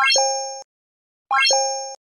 you